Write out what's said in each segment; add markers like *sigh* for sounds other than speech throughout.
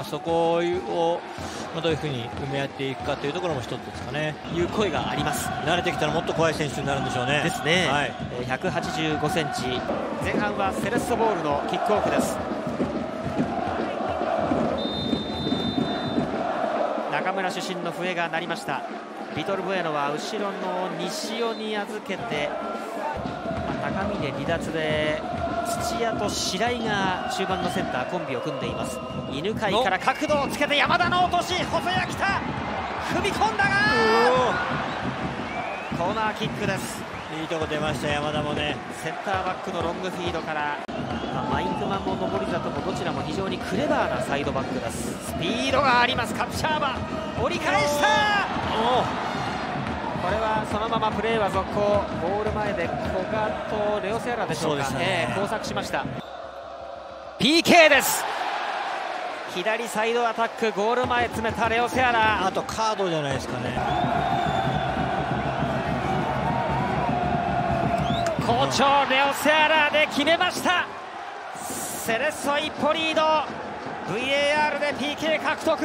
まあ、そこをどういうふうに埋め合っていくかというところも一つですかね。いう声があります。慣れてきたらもっと怖い選手になるんでしょうね。ですね、はい、185センチ。前半はセレッソボールのキックオフです。中村出身の笛が鳴りました。ビトル・ブエノは後ろの西尾に預けて、まあ、高見で離脱で土屋と白井が中盤のセンターコンビを組んでいます。犬飼から角度をつけて山田の落とし細谷来た。踏み込んだがコーナーキックです。いいとこ出ました山田もね。センターバックのロングフィードから。まあ、マイクマンも上り里もどちらも非常にクレバーなサイドバックです。スピードがありますカプシャーバ。折り返したこれはそのままプレーは続行。ゴール前で古賀とレオセアラでしょうか、ね。えー、交錯しました。PK です。左サイドアタックゴール前詰めたレオセアラ。あとカードじゃないですかね。好調レオセアラで決めました。セレッソ一歩リード。VAR で PK 獲得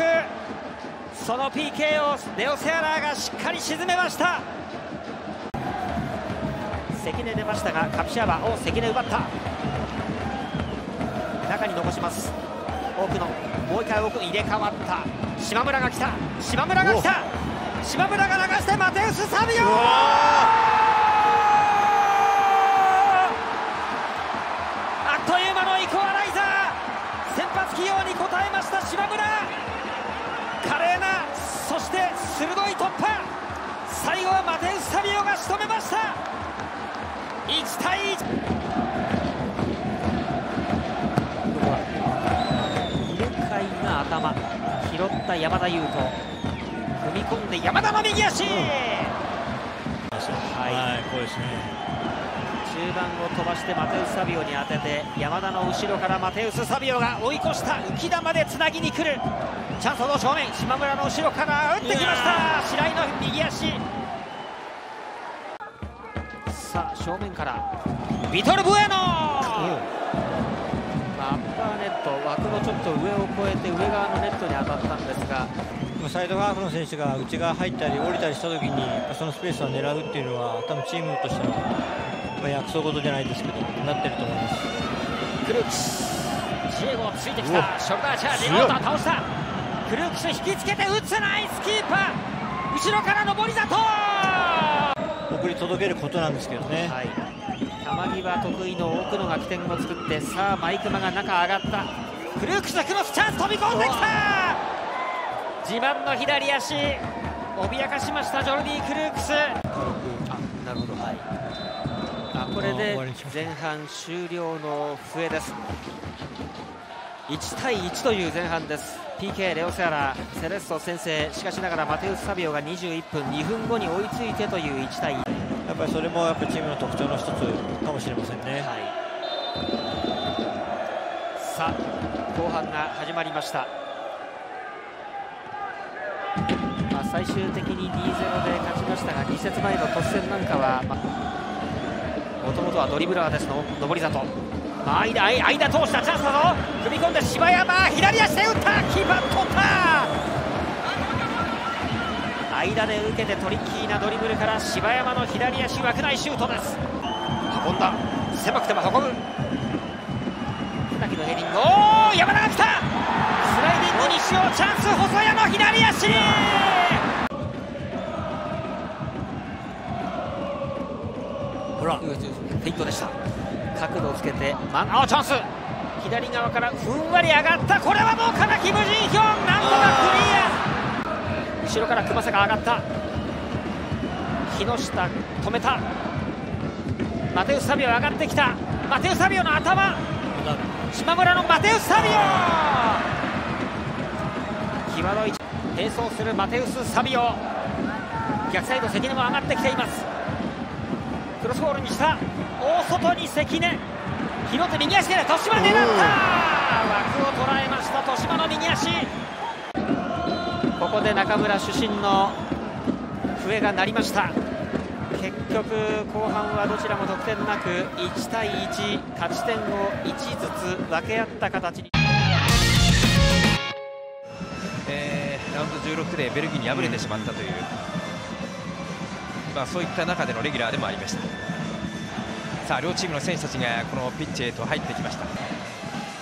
その PK をレオセアラーがしっかり沈めました。関根出ましたがカピシャバを関根奪った。中に残します。奥のもう一回奥入れ替わった。島村が来た。島村が来た。島村が流してマテウス・サビオあっという間のイコアライザー。先発起用に応えました島村。華麗なそして鋭い突破。最後はマテウス・サビオが仕留めました。1対1犬飼が頭。拾った山田優斗。踏み込んで山田の右足、うん、はい、はい、こうですね。中盤を飛ばしてマテウス・サビオに当てて山田の後ろからマテウス・サビオが追い越した。浮き球でつなぎに来るチャンスの正面島村の後ろから打ってきました。白井の右足。さあ正面からビトル・ブエノ、アッパーネット枠のちょっと上を越えて上側のネットに当たったんですが。サイドハーフの選手が内側入ったり降りたりした時にそのスペースを狙うっていうのは多分チームとしては、まあ、約束事じゃないですけどなってると思います。クルークスジエゴついてきた。ショルダーチャージモーター倒したクルークス引きつけて打つナイスキーパー。後ろから上り里送り届けることなんですけどね、はい、球際得意の奥野が起点を作ってさあマイクマが中上がった。クルークスクロスチャンス飛び込んできた！自慢の左足。脅かしましたジョルディ・クルークス。あなるほど。はい。あこれで前半終了の笛です1対1という前半です。PK レオセアラセレッソ先制。しかしながらマテウス・サビオが21分2分後に追いついてという1対1やっぱりそれもやっぱチームの特徴の一つかもしれませんね、はい、さあ後半が始まりました。まあ、最終的に2-0で勝ちましたが2節前の突戦なんかはもともとはドリブラーですの上り里間間通したチャンスだぞ。踏み込んで柴山左足で打った。キーパー取った。間で受けてトリッキーなドリブルから柴山の左足枠内シュートです。運んだ。狭くても運ぶ。船木のヘディング。おお山田が来た。スライディング西尾チャンス細谷の左足。ほら。フェイントでした角度をつけてマあチャンス。左側からふんわり上がった。これはもうかなき無人票。なんとかクリア。後ろから熊坂上がった。木下止めた。マテウス・サビオ上がってきた。マテウス・サビオの頭。島村のマテウス・サビオ。際どい並走するマテウス・サビオ。逆サイド関根も上がってきています。クロスボールにした。大外に関根。拾って右足で豊島狙った。枠を捉えました豊島の右足。ここで中村主審の笛が鳴りました。結局後半はどちらも得点なく1対1勝ち点を1ずつ分け合った形に。ウンド16でベルギーに敗れてしまったという、まあ、そういった中でのレギュラーでもありました。さあ両チームの選手たちがこのピッチへと入ってきました、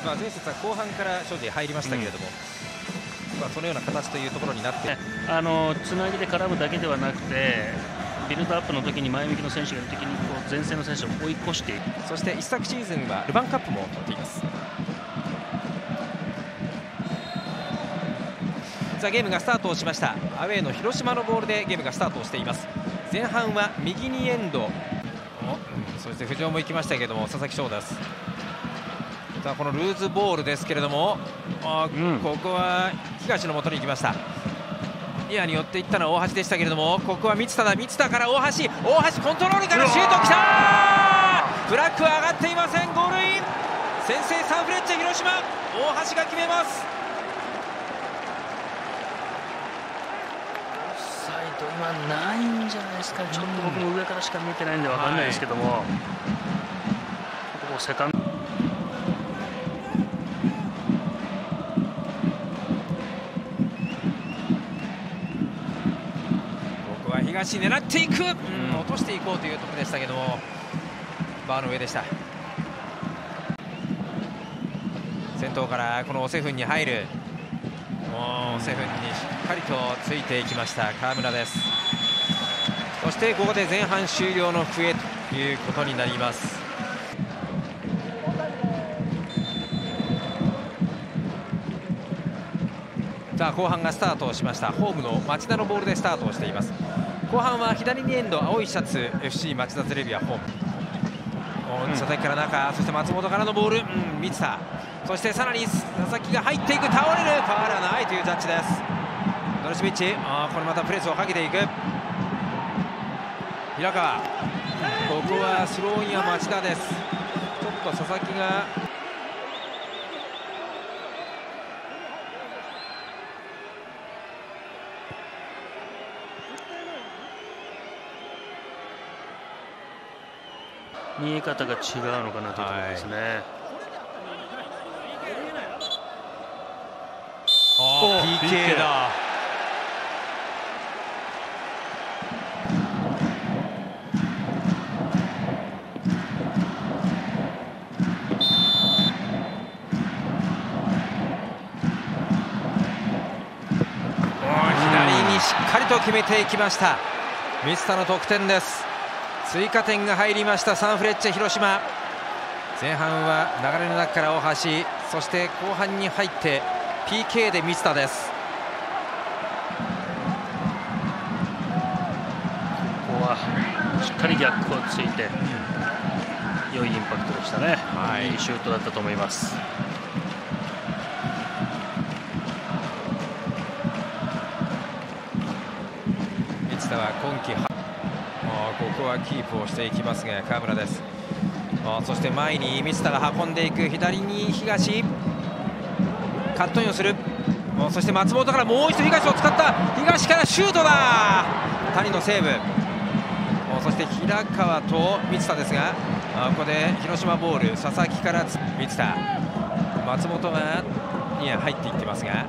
まあ、前節は後半から庄司入りましたけれども、うん、まあ、そのような形というところになって。あのつなぎで絡むだけではなくてビルドアップの時に前向きの選手がいる時にこう前線の選手を追い越して。いくそして一昨シーズンはルヴァンカップも取っています。さあゲームがスタートをしました。アウェーの広島のボールでゲームがスタートをしています前半は右にエンド、うん、そして浮上も行きましたけども佐々木翔です。さあこのルーズボールですけれどもあ、うん、ここは東のもとに行きました。ニアに寄っていったのは大橋でしたけれどもここは三田だ。三田から大橋。大橋コントロールからシュートきたフラッグは上がっていません。ゴールイン先制サンフレッチェ広島。大橋が決めます今ないんじゃないですか、ちょっと僕も上からしか見てないんで分かんないですけども、はい、ここセカンド。ここは東狙っていく、うん、落としていこうというところでしたけども。バーの上でした。先頭からこのオセフンに入るセフンにしっかりとついていきました川村です。そしてここで前半終了の笛ということになります。さあ後半がスタートしました。ホームの町田のボールでスタートをしています。後半は左にエンド青いシャツ FC 町田ゼレビアホーム。佐々木から中、そして松本からのボール、うん、満田そしてさらに佐々木が入っていく倒れる。ファウルはないというジャッジです。ドルシビッチ。あこれまたプレスをかけていく。平川。ここはスローインは町田です。ちょっと佐々木が。見え方が違うのかなというところですね。はい PK だ。左にしっかりと決めていきました。ミスタの得点です。追加点が入りましたサンフレッチェ広島。前半は流れの中から大橋。そして後半に入って PK で満田です。ここはしっかり逆をついて、良いインパクトでしたね、はい、いいシュートだったと思います。満田は今季ここはキープをしていきますが河村です。そして前に満田が運んでいく。左に東カットインをする。そして松本からもう一度東を使った。東からシュートだ。谷のセーブ。そして平川と満田ですがここで広島ボール佐々木から満田。松本がには入っていってますが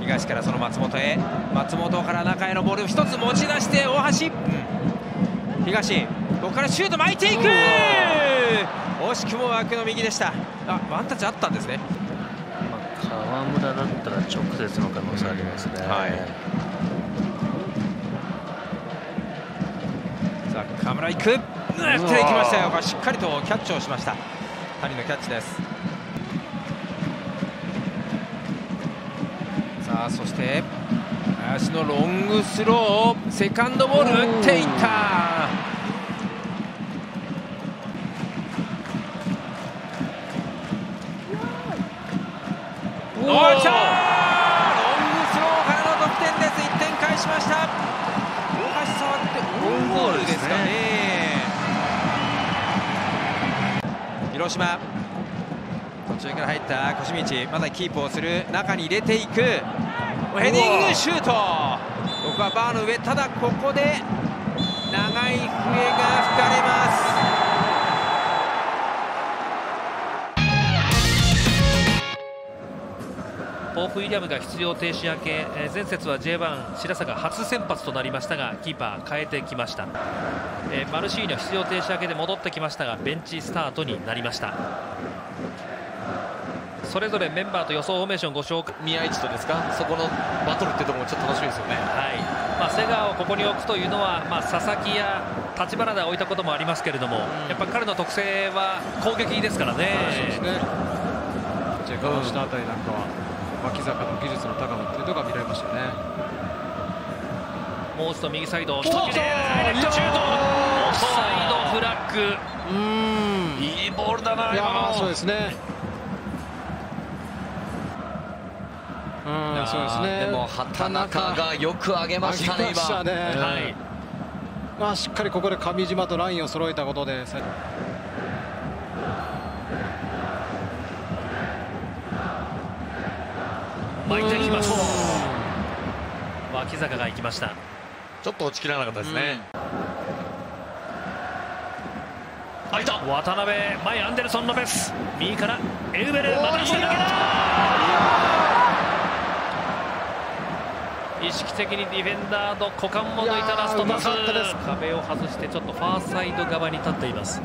東からその松本へ。松本から中へのボール1つ持ち出して大橋、うん、東ここからシュート巻いていく。惜しくも枠の右でした。あワンタッチあったんですね川村だったら直接の可能性ありますね。はい、さあ河村行く、打っていきましたよ。しっかりとキャッチをしました。谷のキャッチです。さあそして足のロングスローセカンドボール打っていった。広島。途中から入った小道。まだキープをする中に入れていく。ヘディングシュート。ここはバーの上。ただここで長い笛が吹かれますポープ・ウィリアムが出場停止明け、えー前節は J1 白坂初先発となりましたがキーパー変えてきました、えーマルシーニョ出場停止明けで戻ってきましたがベンチスタートになりました。それぞれメンバーと予想フォーメーションご紹介。宮市とですか？そこのバトルってところもちょっと楽しみですよね。はい。まあ、瀬川をここに置くというのは、まあ、佐々木や立花で置いたこともありますけれども、やっぱり彼の特性は攻撃ですからね。そうですね。チェックをしたあたりなんかは、脇坂の技術の高さっていうのが見られましたね。もう一度右サイド、シュート、オフサイドフラッグ、うん。いいボールだな、いや今のーそうですね。うん、そうですね。でも畑中がよく上げましたね今ね。はい、まあしっかりここで上島とラインを揃えたことで、巻いてきます。脇坂が行きました。ちょっと落ちきらなかったですね、開いた。渡辺、前アンデルソン・ロペス、右からエウベル、また一人抜けた。意識的にディフェンダーの股間も抜いたラストパス。壁を外してちょっとファーサイド側に立っています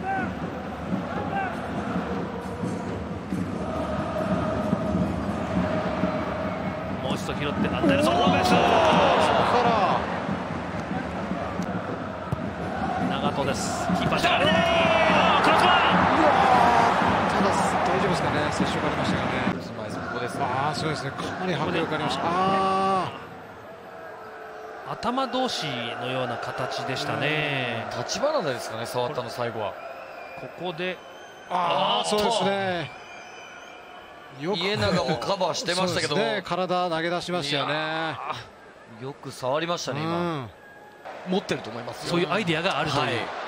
かなり迫力ありました。頭同士のような形でしたね。立花ですかね触ったの最後は。ここで。あ、ああそうですね。家長もカバーしてましたけど *laughs* ね。体投げ出しましたよね。よく触りましたね今、うん。持ってると思いますよ。そういうアイデアがあるという、はい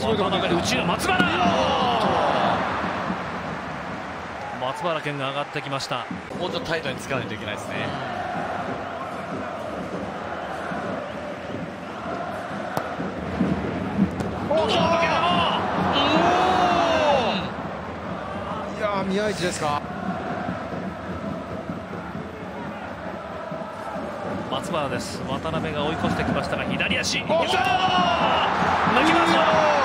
松原。松原健が上がってきました。もうちょっとタイトにつかないといけないですね、いやー宮市ですか。松原です。渡辺が追い越してきましたが左足。抜きます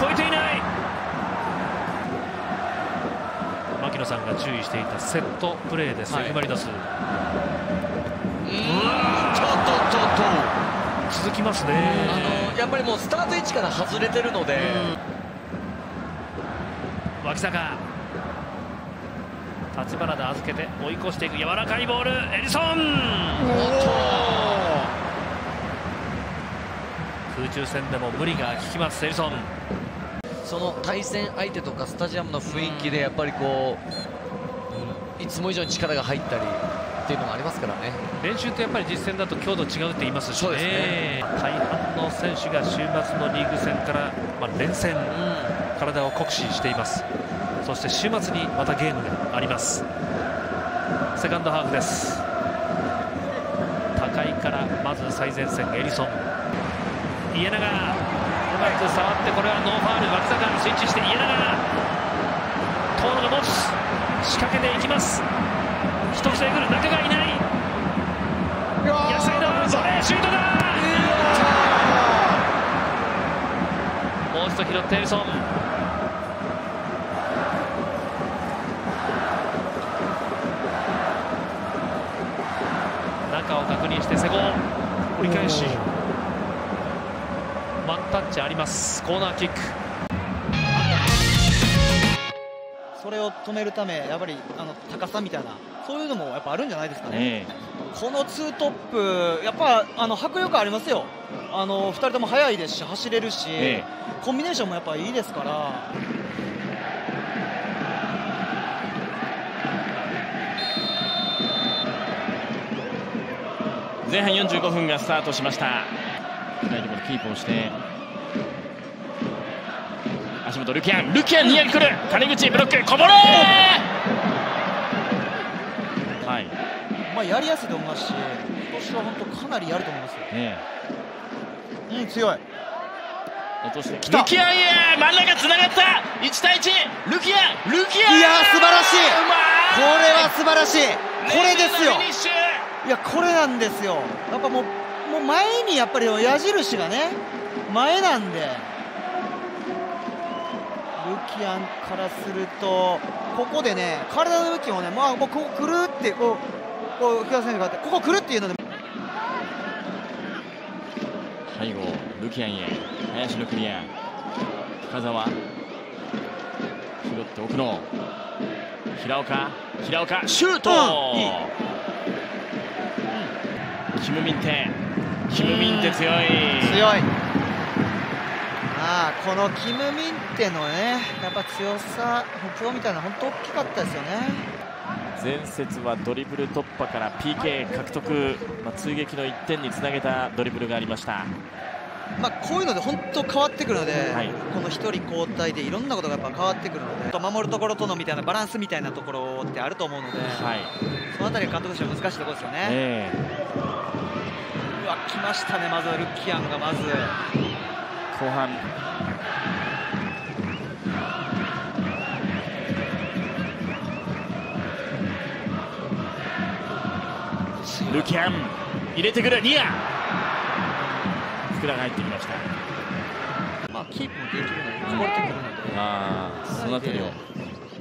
超えていない。牧野さんが注意していたセットプレーです、はい。F・ マリノス。ちょっとちょっと。続きますね。あのやっぱりもうスタート位置から外れてるので、脇坂。立花で預けて追い越していく柔らかいボール。エリソン。空中戦でも無理が効きますエリソンその対戦相手とかスタジアムの雰囲気でやっぱりこう、いつも以上に力が入ったりっていうのがありますからね。練習とやっぱり実戦だと強度違うって言いますしそうですね。ね大半の選手が週末のリーグ戦から、まあ、連戦。体を酷使しています。そして週末にまたゲームがあります。セカンドハーフです。高いからまず最前線エリソン。家永触ってこれはノーファール脇坂スイッチして家永遠野が持つ仕掛けていきます。一つで来る中がいない。逆サイドボレーシュートだ。もう一度拾ってエリソン。中を確認して瀬古。折り返しタッチあります。コーナーキック。それを止めるため、やっぱりあの高さみたいな、そういうのもやっぱあるんじゃないですかね。このツートップ、やっぱあの迫力ありますよ、あの2人とも速いですし、走れるし、コンビネーションもやっぱいいですから、前半45分がスタートしました。左ボールキープをして足元ルキアン。ルキアンニアに来る。金口ブロックこぼれはい。まあ、やりやすいと思いますし、今年は本当かなりやると思いますよ。ねうん、強い。落として来た。ルキアンへ。真ん中つながった。1対1ルキアンルキアンいやー素晴らしい。うまこれは素晴らしい。これですよ。いやこれなんですよ。やっぱもうもう前にやっぱり矢印がね前なんで。ルキアンからするとここでね体の向きをねまあもうここ来るってこうこう木田選手があってここ来るっていうので。背後ルキアンへ。林のクリア。深澤拾って奥野平岡。平岡シュート、うんいい。キム・ミンテ。キム・ミンテ強い。強い。ああこのキム・ミンテのねやっぱ強さみたいな本当大きかったですよね。前節はドリブル突破から PK 獲得、まあ、追撃の1点につなげたドリブルがありました。まあ、こういうので本当変わってくるので、はい。この1人交代でいろんなことがやっぱ変わってくるので、と守るところとのみたいなバランスみたいなところってあると思うので、はい。そのあたりが監督としては難しいところですよね。えうわ、来ましたね、まずはルキアンがまず。え後半ルキアン入れてくるニア。福田が入ってきました。まあ、キープもできるので、こぼれてくるので、ああそのあたりを。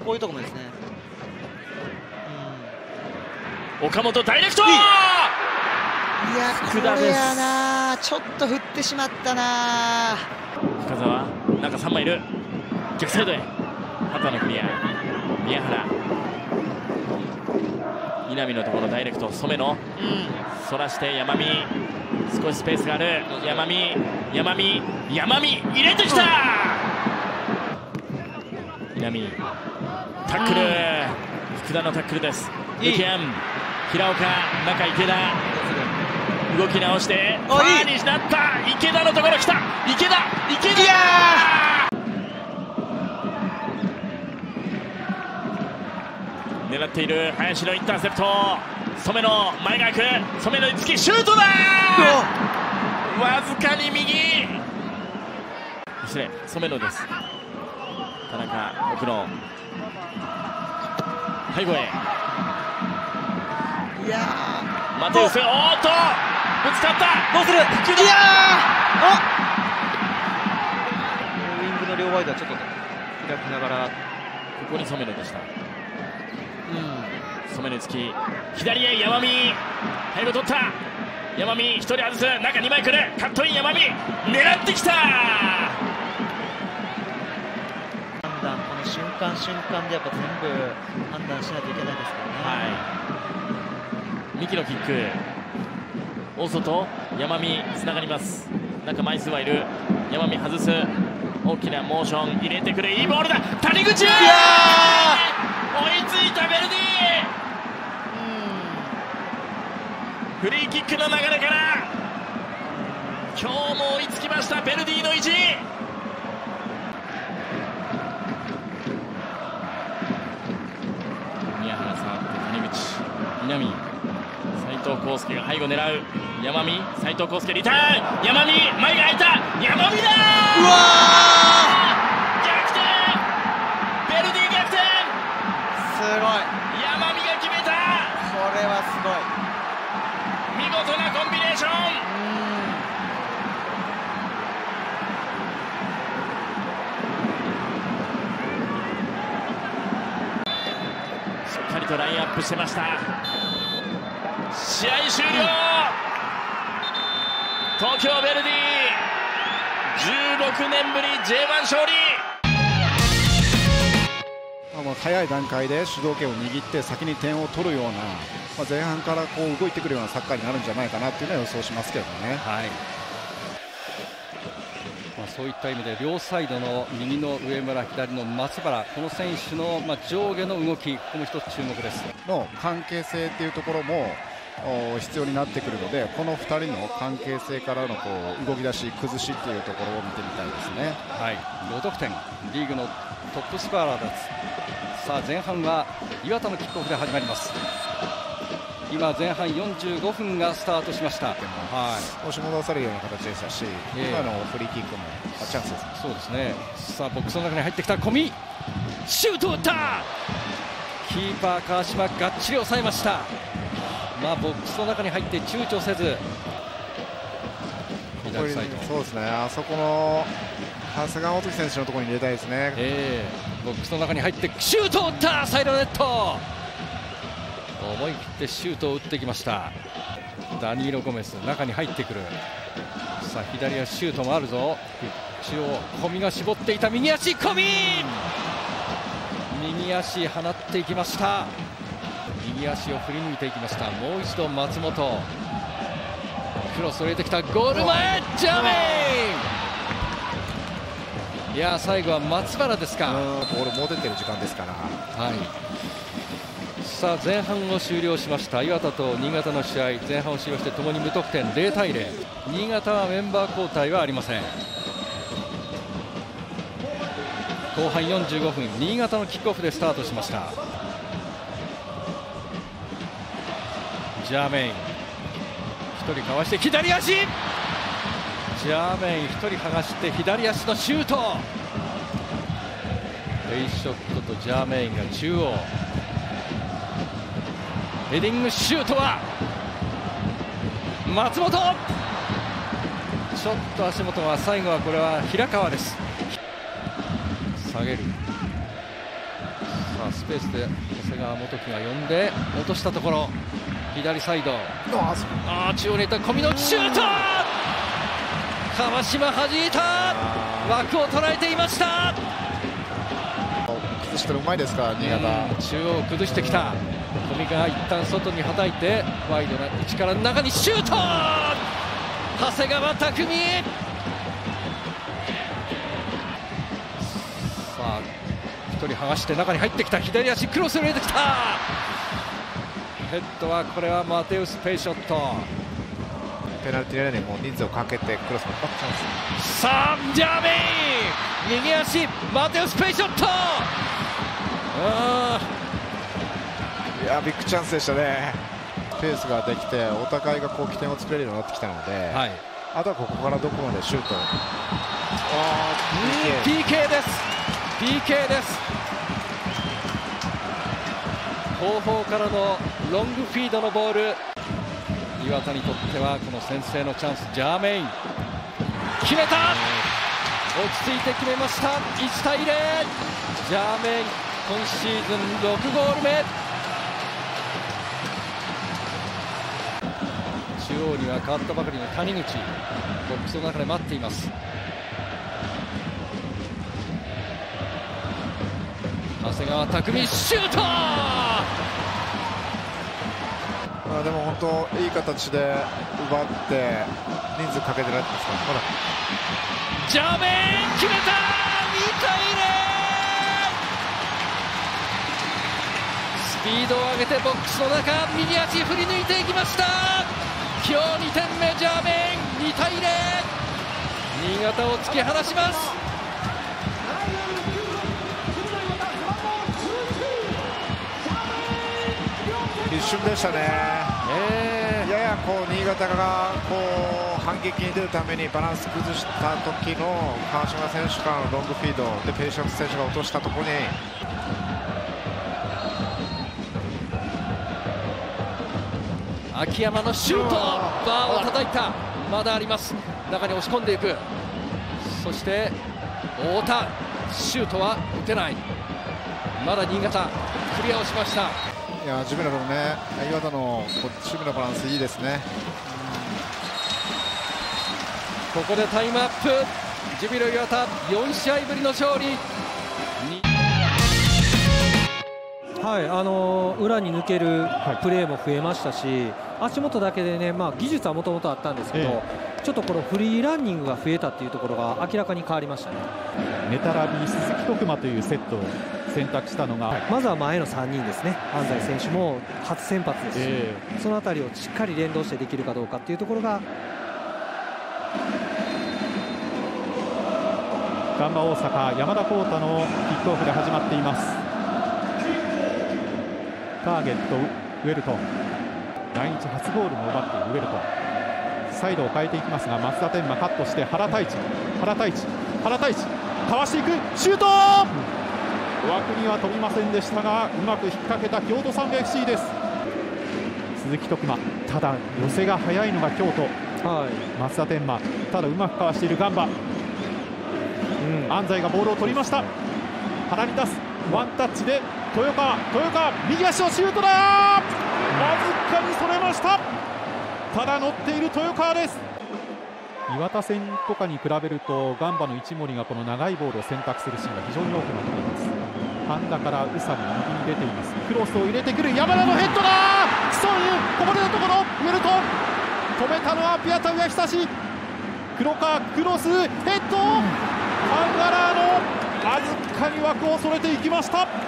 こういうところもですね。岡本ダイレクト！いや、こ福田です。れやな、ちょっと振ってしまったな。深澤中3枚いる。逆サイドへ。畑のクリア宮原稲見のところダイレクト染野うん、そらして山見。少しスペースがある。山見。山見。山見。入れてきた！稲見タックル。福田のタックルです。いい。平岡。中池田。動き直して。ファーになった。池田のところ来た。池田。池田狙っている。林のインターセプト。染野前が空く。染野につきシュートだ!わ。ずかに右。失礼染野です。田中奥野。背後へ。いやマテウスおーっと！ぶつかった。どうする？いやー。あウイングの両ワイドはちょっと開きながら、ここに染野でした。うん、染野につき左へ山見背後取った山見1人外す中2枚来るカットイン山見狙ってきた判断、この瞬間瞬間でやっぱ全部判断しないといけないですからね。はい。三木のキック。大外、山見つながります。中枚数はいる。山見外す。大きなモーション入れてくる。いいボールだ。谷口。追いついたベルディ。フリーキックの流れから。今日も追いつきましたベルディの意地。宮原さん、谷口、南、斉藤康介が背後狙う、山見、斉藤康介リターン、山見、前が開いた、山見だうわかりとラインアップしてました。試合終了、東京ベルディ。16年ぶり J1 勝利。早い段階で主導権を握って先に点を取るような、まあ、前半からこう動いてくるようなサッカーになるんじゃないかなっていうのは予想しますけどね。はい。まあ、そういった意味で両サイドの右の上村、左の松原この選手のまあ上下の動きここも一つ注目です。の関係性っていうところもお必要になってくるのでこの2人の関係性からのこう動き出し、崩しっていうところを見てみたいですね。はい、5得点リーグのトップスコアラーですさあ前半は岩田のキックオフで始まります今前半45分がスタートしました、はい、押し戻されるような形でしたし、えー、今のフリーキックもチャンスです、ね、そうですね。さあボックスの中に入ってきた小見。シュート打った！キーパー川島がっちり抑えました。まあボックスの中に入って躊躇せず。左サイド。そうですね。あそこの長谷川元樹選手のところに入れたいですね、えー、ボックスの中に入ってシュートを打った！サイドネット思い切ってシュートを打ってきました。ダニーロ・ゴメス中に入ってくる。さあ左足シュートもあるぞ。中央小見が絞っていた右足小見右足放っていきました。右足を振り抜いていきました。もう一度松本。クロスを入れてきたゴール前ジャメイン。いや最後は松原ですか。ボールも出てる時間ですから。はいさあ前半を終了しました。岩田と新潟の試合前半を終了してともに無得点0対0新潟はメンバー交代はありません。後半45分新潟のキックオフでスタートしました。ジャーメイン。1人かわして左足。ジャーメイン1人剥がして左足のシュート。レイショットとジャーメインが中央。ヘディングシュートは松本。ちょっと足元は最後はこれは平川です。下げる。さあスペースで長谷川元樹が呼んで落としたところ。左サイド。あ中央にいた小見のシュート!川島弾いた!枠を捉えていました!崩してるうまいですから新潟。中央崩してきた小見が一旦外にはたいてワイドな位置から中にシュート!長谷川匠さあ1人剥がして中に入ってきた。左足クロスを入れてきた!ヘッドはこれはマテウス・ペイショット。ペナルティーエリアにも人数をかけてクロスのバックチャンスさあジャーメイン!右足マテウス・ペイショット!いやビッグチャンスでしたね。ペースができてお互いがこう起点を作れるようになってきたので、はい、あとはここからどこまでシュートあ PK, PK です。PK です。後方からのロングフィードのボール。岩田にとってはこの先制のチャンスジャーメイン。決めた！落ち着いて決めました。1対0ジャーメイン今シーズン6ゴール目には変わったばかりの谷口ボックスの中で待っています。長谷川匠シュート！あでも本当いい形で奪って人数かけてられてますからほらジャーメイン決めた2対0スピードを上げてボックスの中右足振り抜いていきました今日2点目ジャーメイン2対0新潟を突き放します。一瞬でしたね、えー、ややこう新潟がこう反撃に出るためにバランス崩した時の川島選手からのロングフィードでペイシャン選手が落としたところに秋山のシュート。バーを叩いた。まだあります。中に押し込んでいく。そして太田。シュートは打てない。まだ新潟。クリアをしました。いや、ジュビロのね、岩田の守備のバランスいいですね。ここでタイムアップ、ジュビロ岩田、4試合ぶりの勝利。はい、あの裏に抜けるプレーも増えましたし、足元だけでね、まあ、技術はもともとあったんですけど、ええ、ちょっとこのフリーランニングが増えたっていうところが明らかに変わりましたね。ネタラビ鈴木徳馬というセットを選択したのが、はい、まずは前の3人ですね。安西選手も初先発ですし、えー、その辺りをしっかり連動してできるかどうかっていうところがガンバ大阪山田浩太のキックオフで始まっています。ターゲットウェルト来日初ゴールも奪っているウェルト。ンサイドを変えていきますが松田天馬カットして原太一。原太一。原太一。かわしていく。シュート!枠には飛びませんでしたがうまく引っ掛けた京都サンガ FC です。鈴木徳馬。ただ寄せが速いのが京都、松田天馬ただうまくかわしているガンバ、うん、安西がボールを取りました。腹に出すワンタッチで豊川。豊川。右足のシュートだ!わずかにそれました。ただ乗っている豊川です。岩田戦とかに比べるとガンバの一森がこの長いボールを選択するシーンが非常に多くなっています。半田から宇佐美右に出ています。クロスを入れてくる。山田のヘッドだ。そういうこぼれたところ。ウェルト止めたのはピアタウヤ久志黒川クロスヘッドハンガラーのわずかに枠をそれていきまし。た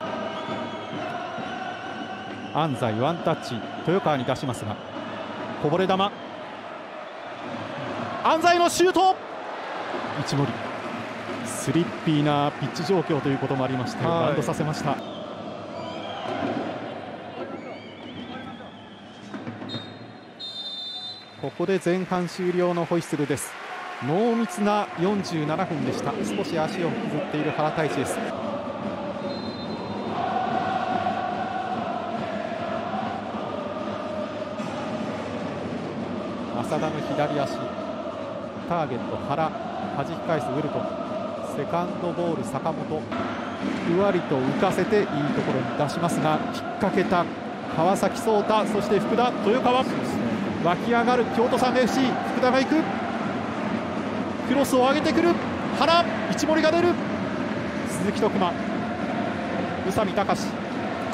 安西ワンタッチ豊川に出しますがこぼれ球。安西のシュート。一森。スリッピーなピッチ状況ということもありましてバウンドさせました。ここで前半終了のホイッスルです。濃密な47分でした。少し足を引きずっている原太一です浅田の左足。ターゲット原。弾き返すウェルトン。セカンドボール坂本。ふわりと浮かせていいところに出しますが引っ掛けた川崎颯太。そして福田豊川。湧き上がる京都サン FC 福田が行く。クロスを上げてくる。原。一森が出る。鈴木徳馬。宇佐美隆。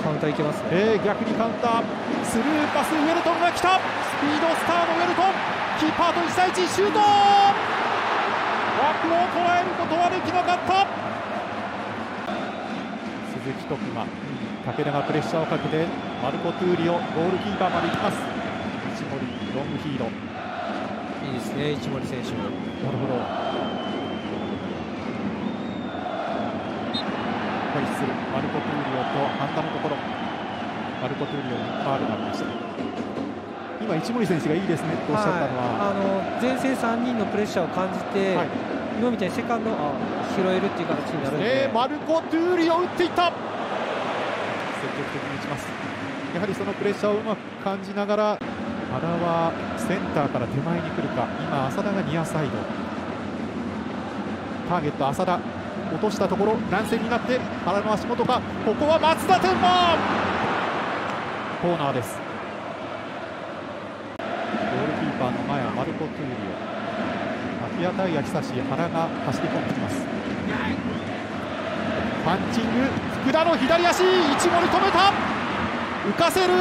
カウンターいけますね、えー、逆にカウンター。スルーパスウェルトンが来た。スピードスターのウェルトン。キーパーと1対1シュート。枠を捉えることはできなかった。鈴木徳馬武田がプレッシャーをかけてマルコ・トゥーリオゴールキーパーまで行きます。一森ロングヒーロいいですね一森選手。なるほど。ホイッスルマルコ・トゥーリオと半田のところ。マルコ・トゥーリオにファールがありました今一森選手がいいですねとおっしゃったのは、はい、あの前線3人のプレッシャーを感じて、はい、今みたいにセカンドあ拾えるっていう形になるので、ね、マルコ・トゥーリオ打っていった。積極的に打ちます。やはりそのプレッシャーをうまく感じながら原はセンターから手前に来るか。今浅田がニアサイド。ターゲット浅田。落としたところ乱戦になって原の足元か。ここは松田天馬コーナーですゴールキーパーの前はマルコ・トゥーリオアフィアタイヤ久志原が走り込んできます。パンチング福田の左足一森止めた。浮かせる。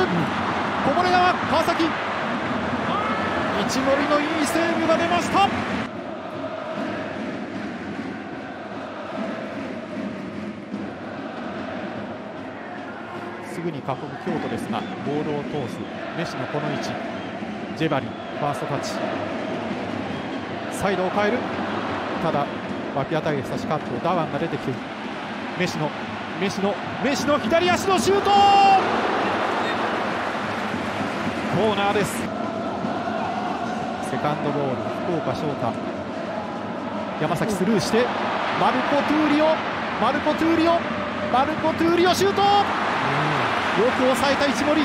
こぼれ球川崎。一森のいいセーブが出ました。すぐに囲む京都ですがボールを通す。メッシのこの位置。ジェバリファーストタッチ。サイドを変える。ただ脇当たり差しカットダワンが出てきてメシのメッシのメッシの左足のシュート！コーナーです。セカンドボール福岡翔太。山崎スルーしてマルコ・トゥーリオ。マルコ・トゥーリオ。マルコ・トゥーリオシュート！よく抑えた一森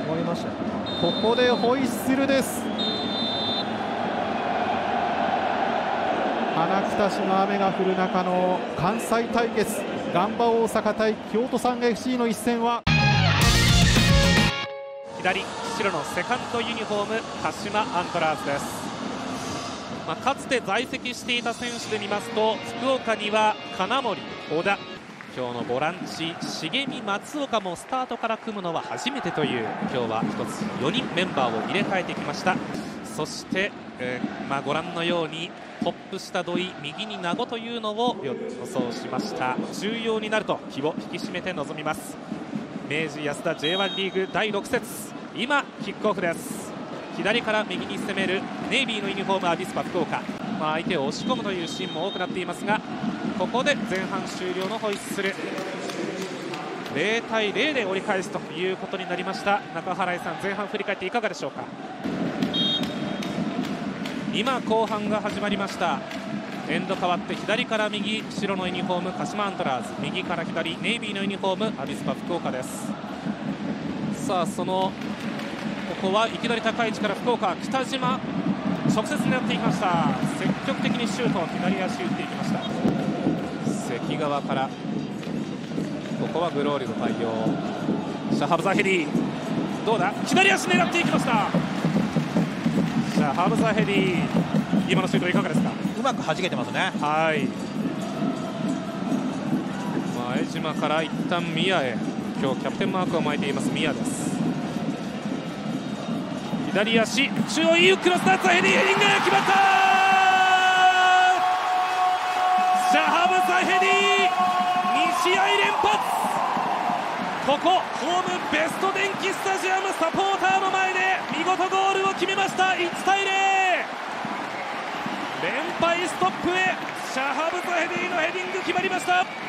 終わりましたここでホイッスルです。花北市の雨が降る中の関西対決。ガンバ大阪対京都サンガ FC の一戦は。左白のセカンドユニフォーム鹿島アントラーズです、まあ、かつて在籍していた選手で見ますと福岡には金森小田今日のボランチ重見松岡もスタートから組むのは初めてという今日は1つ4人メンバーを入れ替えてきました。そして、えーまあ、ご覧のようにトップ下土井右に名護というのを予想しました。重要になると気を引き締めて臨みます。明治安田 J1 リーグ第6節。今キックオフです。左から右に攻めるネイビーのユニフォームアビスパ福岡、まあ、相手を押し込むというシーンも多くなっていますがここで前半終了のホイッスル。0対0で折り返すということになりました。中原井さん前半振り返っていかがでしょうか？今後半が始まりました。エンド変わって左から右白のユニフォーム鹿島アントラーズ。右から左ネイビーのユニフォームアビスパ福岡です。さあそのここはいきなり高い位置から福岡北島直接狙っていきました。積極的にシュート左足打っていきました。関川からここはグローリの対応。シャハブザヘディどうだ？左足狙っていきました。シャハブザヘディ今のシュートいかがですか？うまく弾けてますね。はい。前島から一旦宮へ。今日キャプテンマークを巻いています宮です左足中央いいクロスダーツヘディヘディング決まった！シャハブザヘディ2試合連発！ここホームベスト電気スタジアムサポーターの前で見事ゴールを決めました！1対0連敗ストップへシャハブザヘディのヘディング決まりました！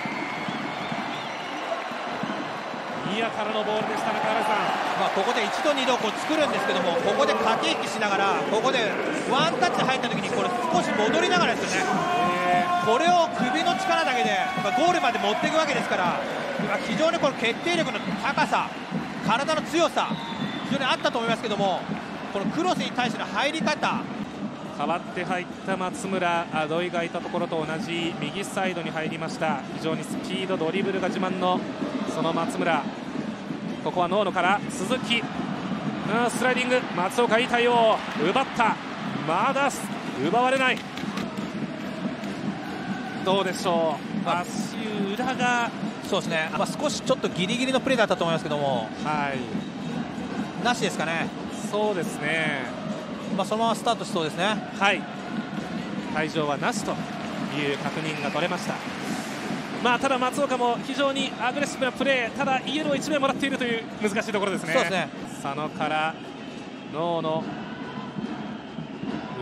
宮からのボールでした中原さん、まあ、ここで一度、二度こう作るんですけどもここで駆け引きしながらここでワンタッチ入った時にこれ少し戻りながらですよね、これを首の力だけでゴールまで持っていくわけですから非常にこの決定力の高さ体の強さ非常にあったと思いますけどもこのクロスに対しての入り方。代わって入った松村土井がいたところと同じ右サイドに入りました。非常にスピードドリブルが自慢のその松村ここはノーノから鈴木。うんスライディング。松岡いい対応。奪った。まだ奪われない。どうでしょう。足裏がそうですね、まあ、少しちょっとギリギリのプレーだったと思いますけども。はい。なしですかね。そうですね。まあ、そのままスタートしそうですね。はい。退場はなしという確認が取れました。まあ、ただ松岡も非常にアグレッシブなプレー、ただイエロー1名もらっているという難しいところですね。すね佐野からノーの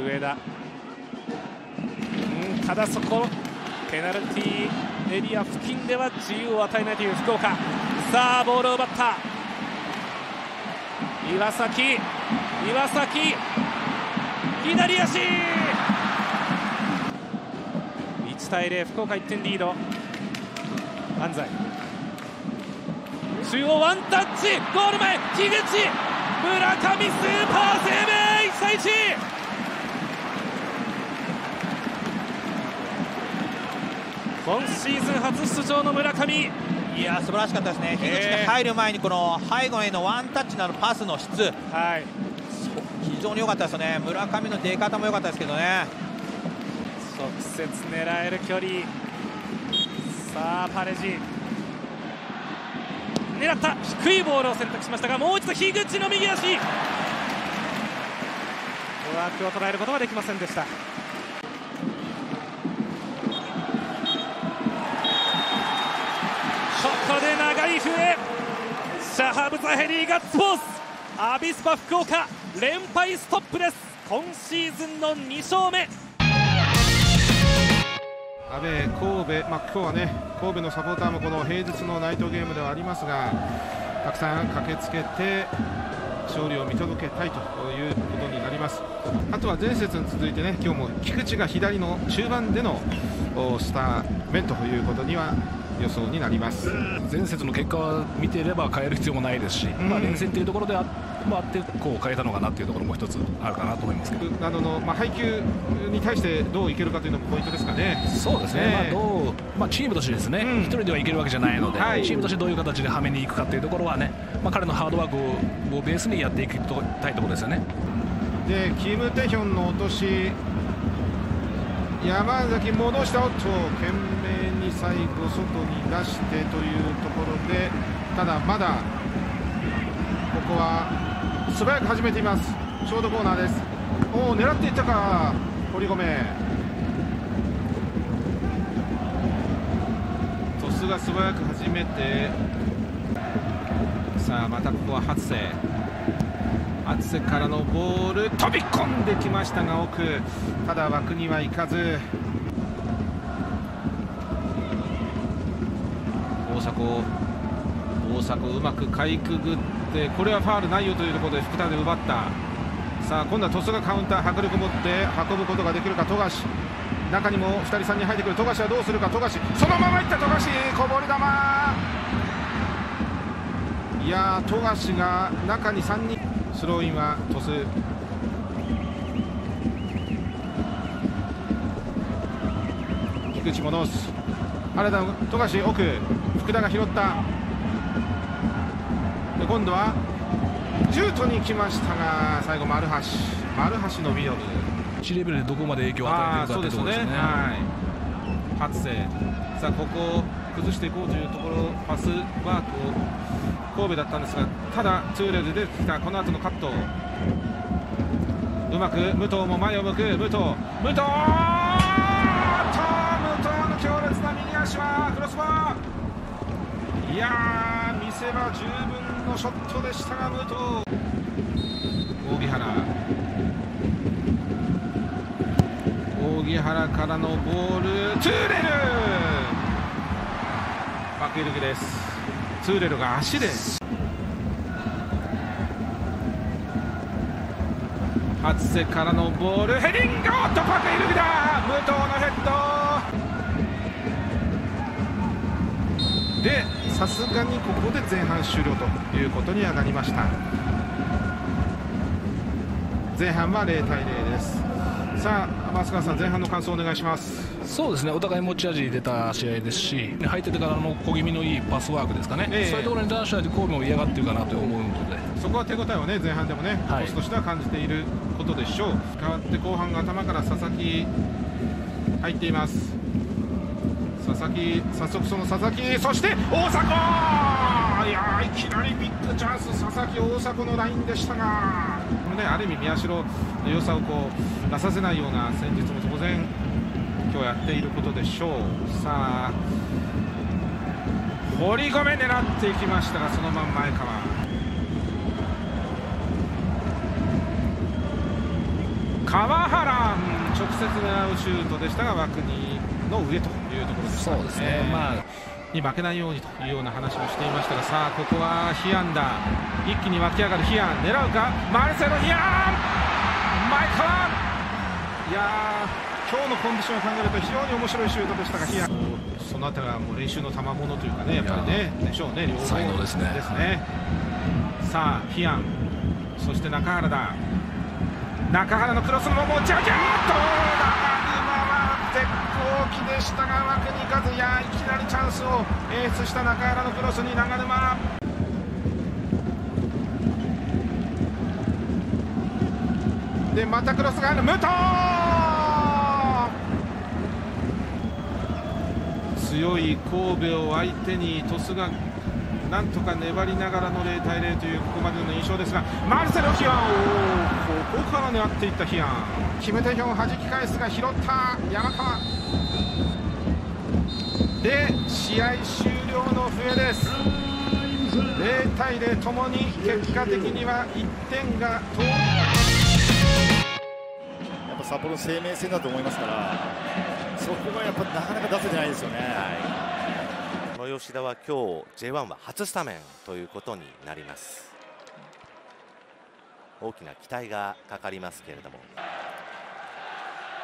上田。うん、ただそこペナルティーエリア付近では自由を与えないという福岡。さあボールを奪った。岩崎岩崎左足1対0福岡1点リード安西中央ワンタッチゴール前樋口村上スーパーセーブ1対1今シーズン初出場の村上。いや素晴らしかったですね、樋口が入る前にこの背後へのワンタッチのあるパスの質、はい、非常に良かったですよね、村上の出方も良かったですけどね。直接狙える距離、さあ、パレジ、狙った、低いボールを選択しましたが、もう一度、樋口の右足、枠を捉えることはできませんでした。ここで長い笛。シャハブザヘディガッツポーズ。アビスパ福岡。連敗ストップです。今シーズンの2勝目。阿部神戸、まあ、今日はね神戸のサポーターもこの平日のナイトゲームではありますがたくさん駆けつけて勝利を見届けたいということになります。あとは前節に続いてね今日も菊池が左の中盤でのスターメンということには予想になります。前節の結果は見ていれば変える必要もないですし、うん、まあ、連戦というところであ,、まあ、ってこう変えたのかなというところも一つあるかなと思いますけど。などの、まあ、配球に対してどういけるかというのもポイントですかね。そうですね、まあどうまあ、チームとしてですね、うん、1人ではいけるわけじゃないので、はい、チームとしてどういう形ではめにいくかというところはね、まあ、彼のハードワークをベースにやっていきたいところですよね。でキム・テヒョンの落とし山崎戻したおっと懸命に最後外に出してというところでただまだここは素早く始めています。ショートコーナーです。おお狙っていったか。堀米。トスが素早く始めてさあまたここは初瀬。初瀬からのボール飛び込んできましたが奥。ただ枠にはいかず。大迫大迫うまくかいくぐってこれはファールないよというところで福田で奪った。さあ今度は鳥栖がカウンター迫力を持って運ぶことができるか富樫。中にも2人3人入ってくる。富樫はどうするか。富樫そのままいった。富樫こぼれ球。いや富樫が中に3人。スローインは鳥栖菊池戻す原田富樫奥。福田が拾った。で今度はシュートに来ましたが最後丸橋。丸橋のミドル1レベルでどこまで影響を与えているかというところですね。はい。初瀬さあここを崩していこうというところパスワークを神戸だったんですがただツーレルで出てきた。この後のカットうまく武藤も前を向く。武藤。武藤!武藤の強烈な右足はクロスバーいやー見せ場十分のショットでしたが武藤。扇原。扇原からのボール。ツーレル。バックイルグです。ツーレルが足で。初瀬からのボール。ヘディングおっとパクイルグだ。武藤のヘッド。でさすがにここで前半終了ということにはなりました。前半は0対0です。さあ増川さん前半の感想お願いします。そうですね。お互い持ち味出た試合ですし入っててからの小気味のいいパスワークですかね、えー、そういうところに関しては神戸も嫌がってるかなと思うので。そこは手応えをね前半でもね、はい、コスとしては感じていることでしょう。変わって後半が頭から佐々木入っています佐々木早速その佐々木そして大迫!いやいきなりビッグチャンス佐々木大迫のラインでしたがこのねある意味宮代の良さをこう出させないような戦術も当然今日やっていることでしょう。さあ堀米狙っていきましたがそのまん前川川原直接狙うシュートでしたが枠にの上と。そうですね。まあに負けないようにというような話もしていましたがさあここはヒアンだ。一気に湧き上がるヒアン。狙うか？マルセロヒアン！前川！いや今日のコンディションを考えると非常に面白いシュートでしたがヒアン。その辺りはもう練習の賜物というかねやっぱりねでしょうね両方。才能ですね。ね。さあヒアン。そして中原だ。中原のクロスも持ち上げっと絶好機でしたが枠にいかずいやいきなりチャンスを演出した中原のクロスに長沼でまたクロスが入る。武藤。強い神戸を相手に鳥栖がなんとか粘りながらの0対0というここまでの印象ですがマルセロ・ヒアンここから狙っていったヒアン。決め手表を弾き返すが拾った山川。で試合終了の笛です。0対0ともに結果的には1点が遠やっぱ札幌の生命線だと思いますからそこがやっぱなかなか出せてないですよね。はいの吉田は今日 J1 は初スタメンということになります。大きな期待がかかりますけれども。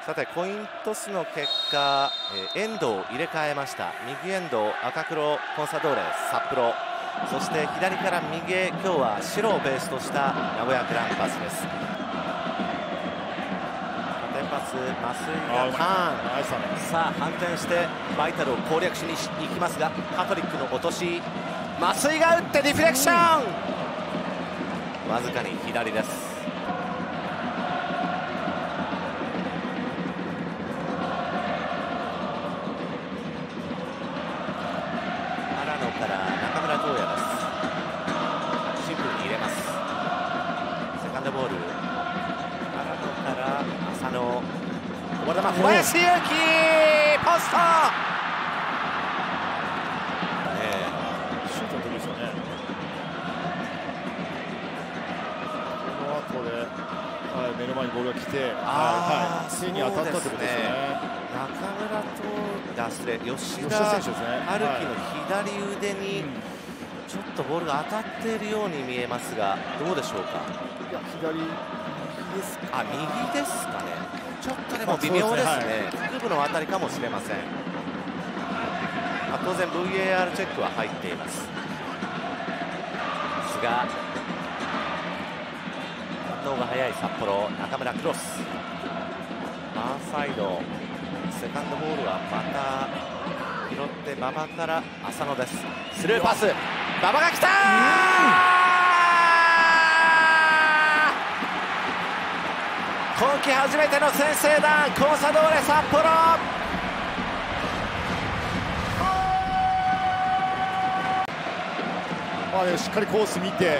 さてコイントスの結果、えー、エンドを入れ替えました。右エンド赤黒コンサドーレ札幌。そして左から右へ今日は白をベースとした名古屋グランパスです。ス増井がターン。さあ反転してバイタルを攻略しに行きますがカトリックの落とし。増井が打ってディフレクション。わずかに左です。村とあ失礼吉田選手ですね春樹の左腕に、ちょっとボールが当たっているように見えますがどうでしょうか？いや左ですあ右ですかね。ちょっとでも微妙ですね、腹部のあたりかもしれません、まあ、当然 VAR チェックは入っています。菅反応が速い札幌中村クロス。ファーサイド。セカンドボールはまた拾って馬場から浅野です。スルーパス。馬場が来た今季初めての先制弾コンサドーレ札幌。まあね、しっかりコース見てや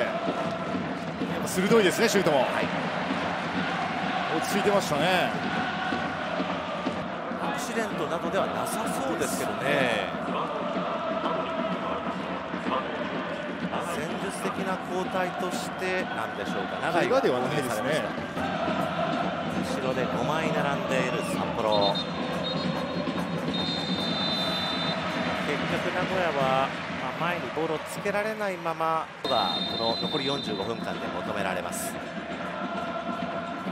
っぱ鋭いですねシュートも、落ち着いてましたねシデントなどではなさそうですけどね。戦術的な交代としてなんでしょうか。長いではないですね。後ろで5枚並んでいる札幌。結局名古屋はまあ前にボールをつけられないままがこの残り45分間で求められます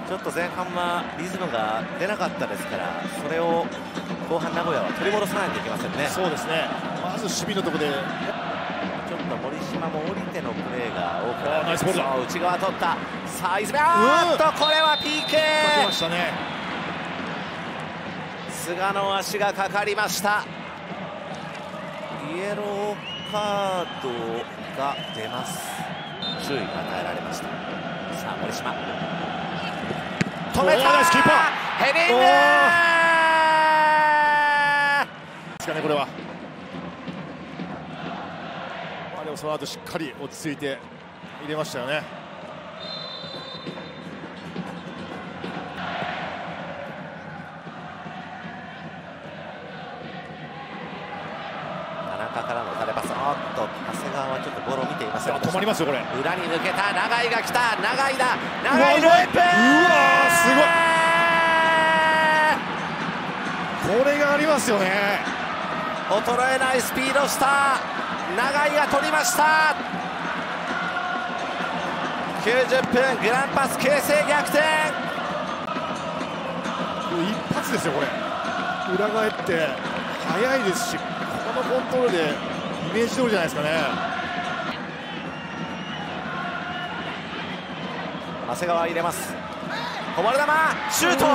ちょっと前半はリズムが出なかったですからそれを後半名古屋は取り戻さないといけませんね。そうですね。まず守備のところで。ちょっと森島も降りてのプレーが多くなナイスボールだ。そう内側取った。さあ泉あーっとこれは PK かけましたね。菅の足がかかりました。イエローカードが出ます。注意が与えられました。さあ森島止めた。ヘディングですかねこれは。まあでもその後しっかり落ち着いて入れましたよね長谷川はちょっとボールを見ていません止まりますよこれ。裏に抜けた。永井が来た。永井だ。うわ永井ループうわすごい。これがありますよね。衰えないスピードスター永井が取りました。90分グランパス形成逆転。一発ですよこれ。裏返って速いですしこのコントロールでイメージ通りじゃないですかね。長谷川入れます。こぼれ球。シュート、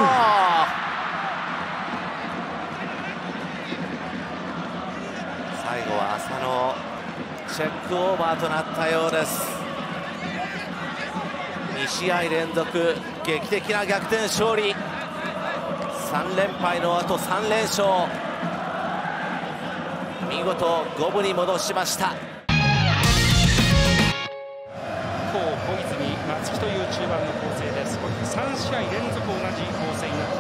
最後は浅野。チェックオーバーとなったようです。2試合連続劇的な逆転勝利。3連敗の後3連勝見事五分に戻しました。小泉松木という中盤の構成です。3試合連続同じ構成になって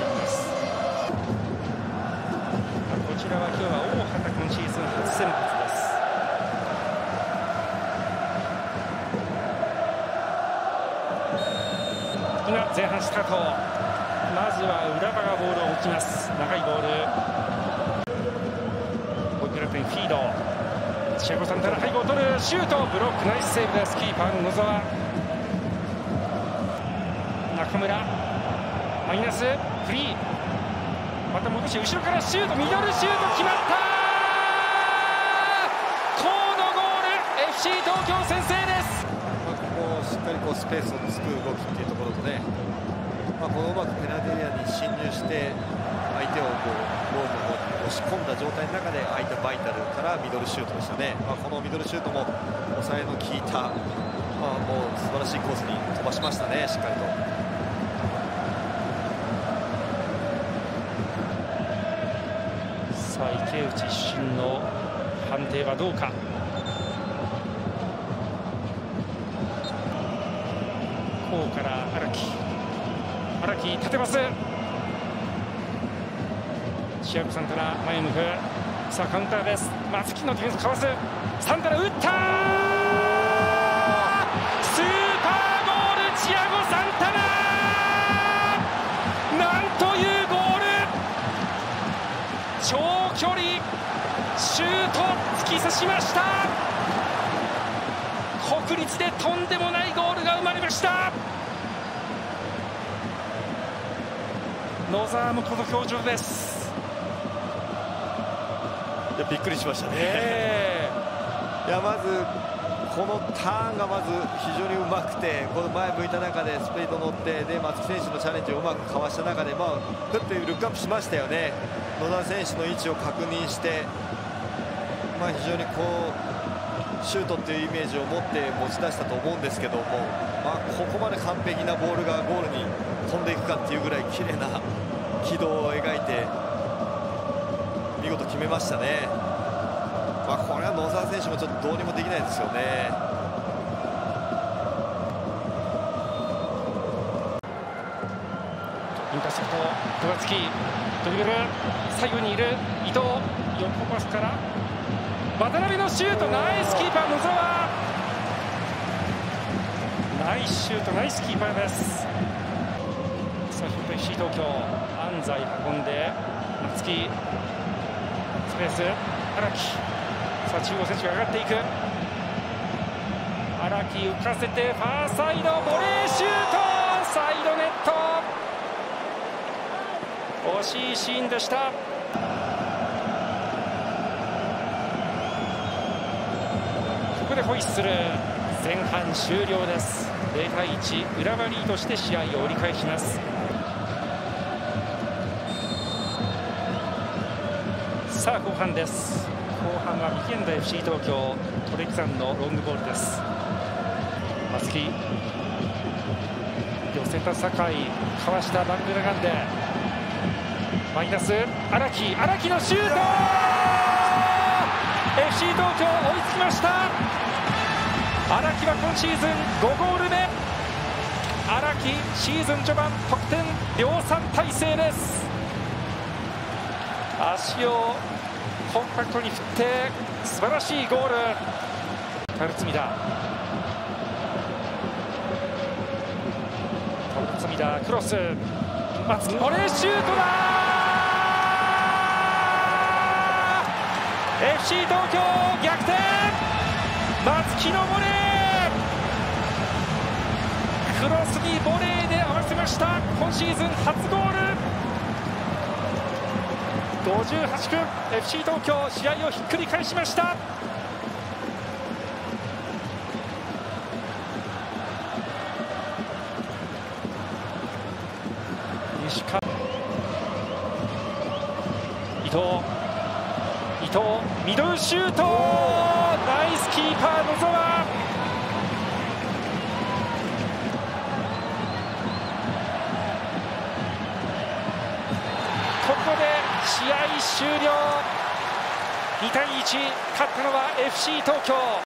フィード。シアゴサンタナ背後を取るシュート。ブロックナイスセーブです。キーパー野沢。中村。マイナス。フリー。また戻し後ろからシュート。ミドルシュート決まった。河野ゴール。FC 東京先制です。まあ、ここしっかりこうスペースを作る動きっていうところとね、まあ、このうまくペナルティエリアに侵入して相手をこうゴールの方に押し込んだ状態の中で相手バイタルからミドルシュートでしたね、まあ、このミドルシュートも抑えの効いた、まあ、もう素晴らしいコースに飛ばしましたねしっかりと。さあ池内出身の判定はどうか。こうから荒木。荒木縦パスシアゴサンタナ前向く。さあカウンターです。松木のディフェンスかわす。サンタナ打ったスーパーゴールチアゴ・サンタナ！なんというゴール。長距離シュート突き刺しました。国立でとんでもないゴールが生まれました。野沢もこの表情です。やびっくりしましたね、え。ー、*laughs* いやまずこのターンがまず非常にうまくてこの前向いた中でスピード乗ってで松木選手のチャレンジをうまくかわした中で、まあ、ふってルックアップしましたよね。野田選手の位置を確認して、まあ、非常にこうシュートっていうイメージを持って持ち出したと思うんですけども、まあ、ここまで完璧なボールがゴールに飛んでいくかっていうぐらい綺麗な軌道を描いてめましたね。まあ、これは野沢選手もちょっとどうにもできないですよね。インターセプト、ドラツキドリブル、左右にいる伊藤、横パスから渡辺のシュート、ナイスキーパー、野沢。ナイスシュート、ナイスキーパーです。さあ、東京、安西運んで、松木、ペース、荒木。さあ中央選手が上がっていく。荒木浮かせてファーサイド。ボレーシュート。サイドネット。惜しいシーンでした。ここでホイッスル。前半終了です。0対1浦和リードして試合を折り返します。半です。後半は右エンド FC 東京トレキザンのロングボールです。松木。寄せた酒井。かわしたバングラガンでマイナス。荒木。荒木のシュート! FC 東京追いつきました!荒木は今シーズン5ゴール目。荒木シーズン序盤得点量産体制です。足をコンパクトに振って素晴らしいゴール。タルツミダ。タルツミダクロス。松木ボレーシュートだ! FC 東京逆転!松木のボレー!クロスにボレーで合わせました。今シーズン初ゴール。58分 FC 東京試合をひっくり返しました。勝ったのは FC 東京。